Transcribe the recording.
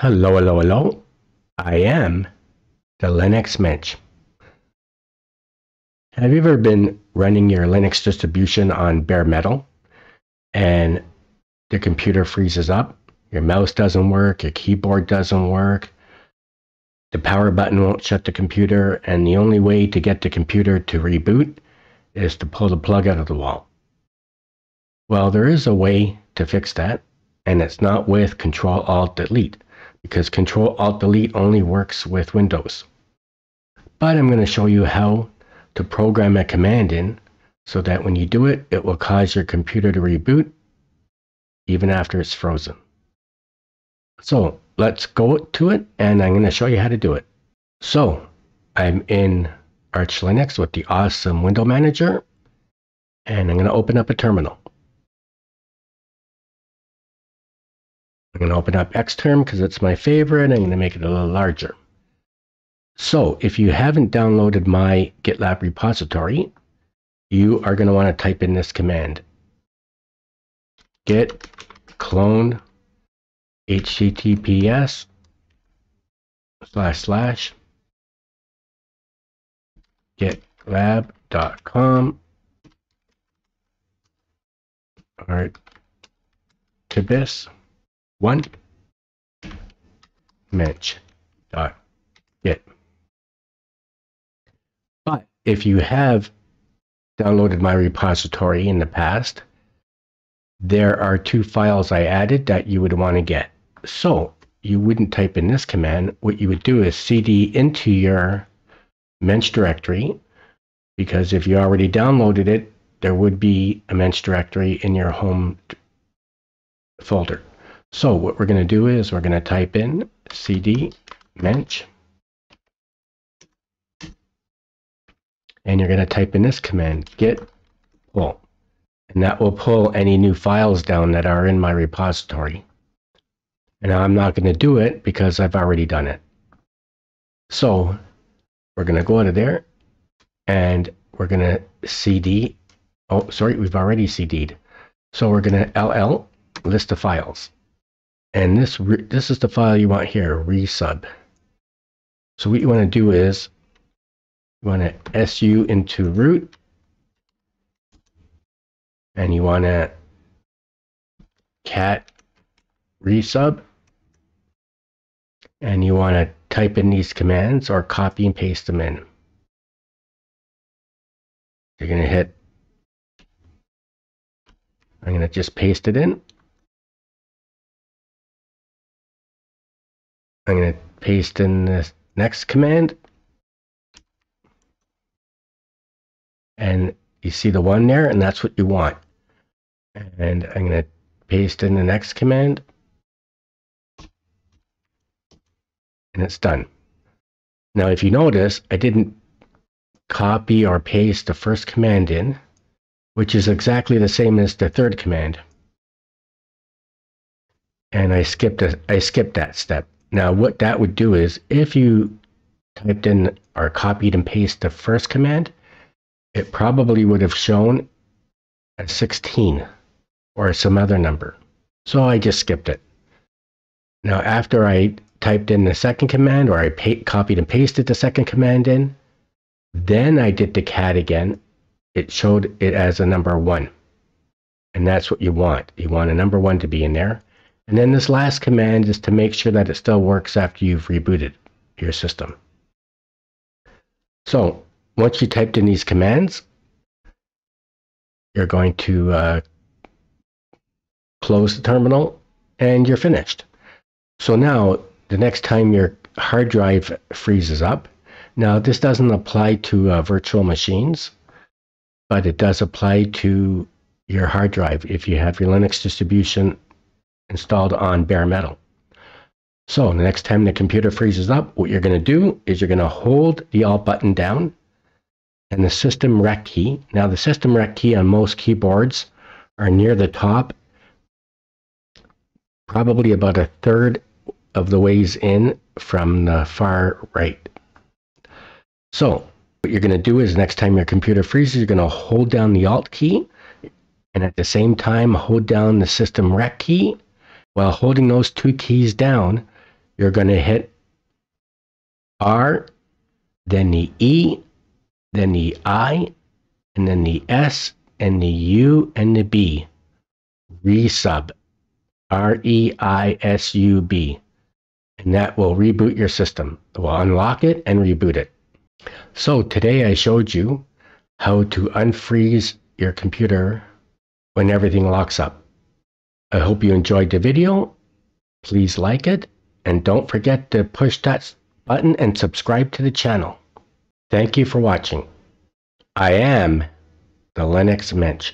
Hello, hello, hello. I am the Linux Mench. Have you ever been running your Linux distribution on bare metal and the computer freezes up? Your mouse doesn't work, your keyboard doesn't work, the power button won't shut the computer, and the only way to get the computer to reboot is to pull the plug out of the wall. Well, there is a way to fix that, and it's not with Control Alt Delete, because Control Alt Delete only works with Windows. But I'm going to show you how to program a command in so that when you do it, it will cause your computer to reboot even after it's frozen. So let's go to it and I'm going to show you how to do it. So I'm in Arch Linux with the awesome window manager and I'm going to open up a terminal. I'm going to open up Xterm because it's my favorite. I'm going to make it a little larger. So if you haven't downloaded my GitLab repository, you are going to want to type in this command. git clone https slash slash gitlab.com artibus one mench dot git. But if you have downloaded my repository in the past, there are two files I added that you would want to get. So you wouldn't type in this command. What you would do is cd into your mench directory, because if you already downloaded it, there would be a mench directory in your home folder. So what we're going to do is we're going to type in cd mench, and you're going to type in this command git pull, and that will pull any new files down that are in my repository. And I'm not going to do it because I've already done it. So we're going to go out of there and we're going to cd. Oh, sorry, we've already cd'd. So we're going to ll list of files. And this, this is the file you want here, reisub. So what you want to do is you want to su into root and you want to cat reisub and you want to type in these commands or copy and paste them in. You're going to hit, I'm going to just paste it in. I'm going to paste in this next command. And you see the one there, and that's what you want. And I'm going to paste in the next command. and it's done. Now, if you notice, I didn't copy or paste the first command in, which is exactly the same as the third command. And I skipped, a, I skipped that step. Now, what that would do is if you typed in or copied and pasted the first command, it probably would have shown a 16 or some other number. So I just skipped it. Now, after I typed in the second command or I copied and pasted the second command in. Then I did the cat again. It showed it as a number one. And that's what you want. You want a number one to be in there. And then this last command is to make sure that it still works after you've rebooted your system. So once you typed in these commands, you're going to uh, close the terminal and you're finished. So now the next time your hard drive freezes up. Now, this doesn't apply to uh, virtual machines, but it does apply to your hard drive if you have your Linux distribution installed on bare metal. So the next time the computer freezes up, what you're going to do is you're going to hold the Alt button down and the system rec key. Now the system rec key on most keyboards are near the top, probably about a third of the ways in from the far right. So what you're going to do is next time your computer freezes, you're going to hold down the Alt key and at the same time hold down the system rec key. While holding those two keys down, you're going to hit R, then the E, then the I, and then the S, and the U, and the B. Reisub. R E I S U B. And that will reboot your system. It will unlock it and reboot it. So today I showed you how to unfreeze your computer when everything locks up. I hope you enjoyed the video. Please like it and don't forget to push that button and subscribe to the channel. Thank you for watching. I am the Linux Mench.